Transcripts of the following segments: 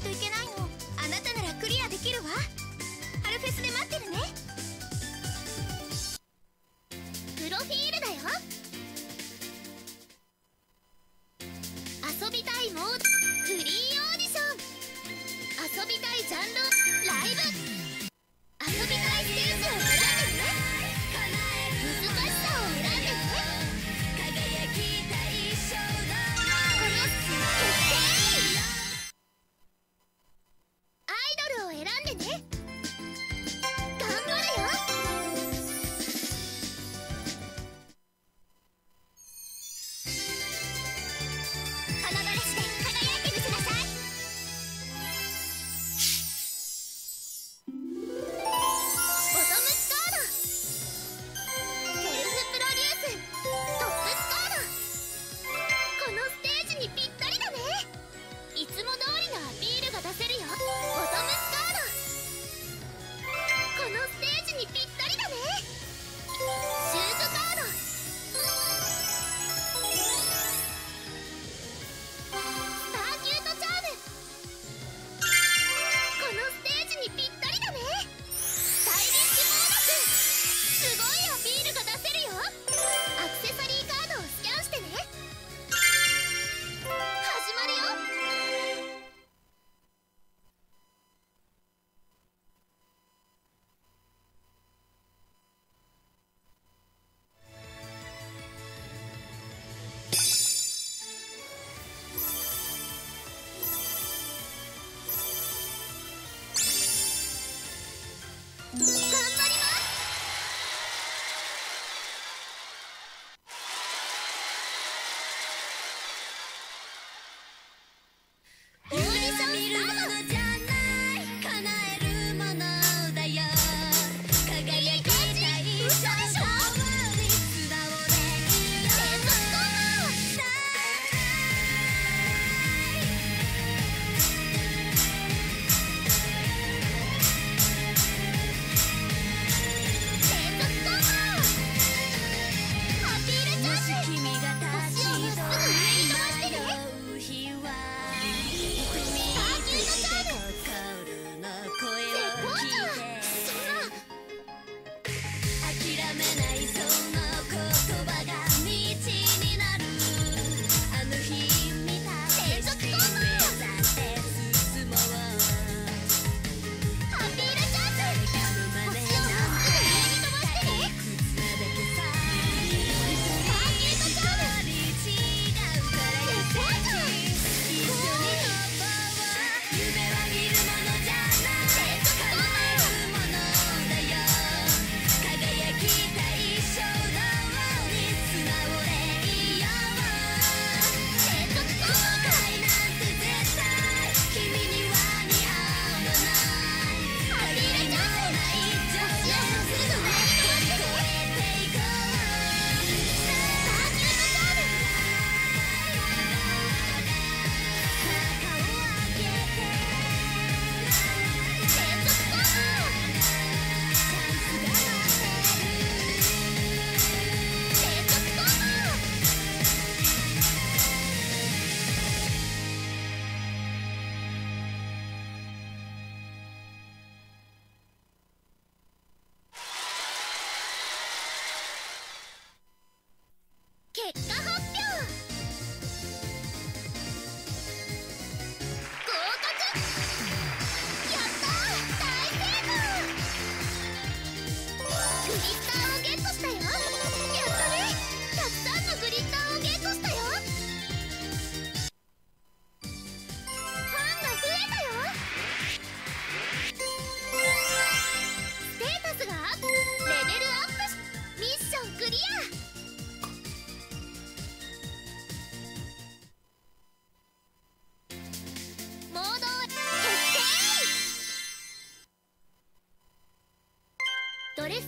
ないといけないの。あなたならクリアできるわ。春フェスで待ってるね。プロフィールだよ。遊びたいモード。フリーオーディション。遊びたいジャンル。ライブ。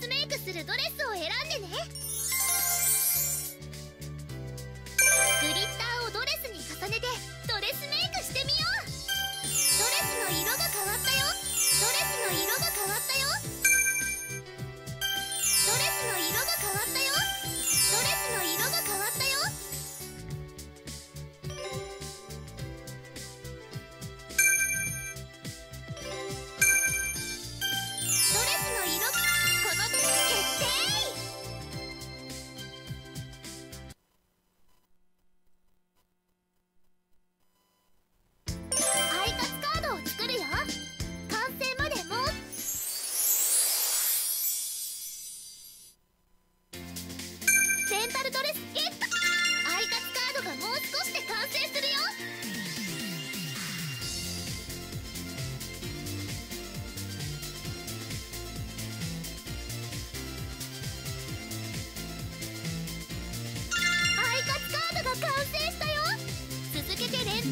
スメイクするドレスを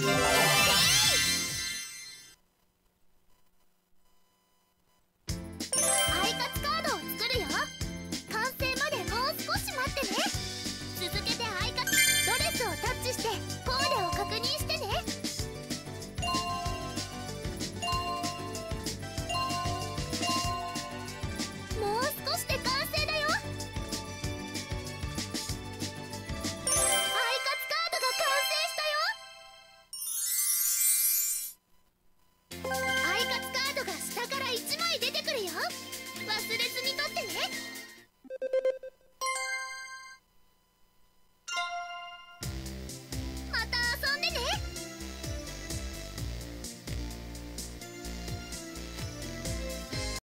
Bye.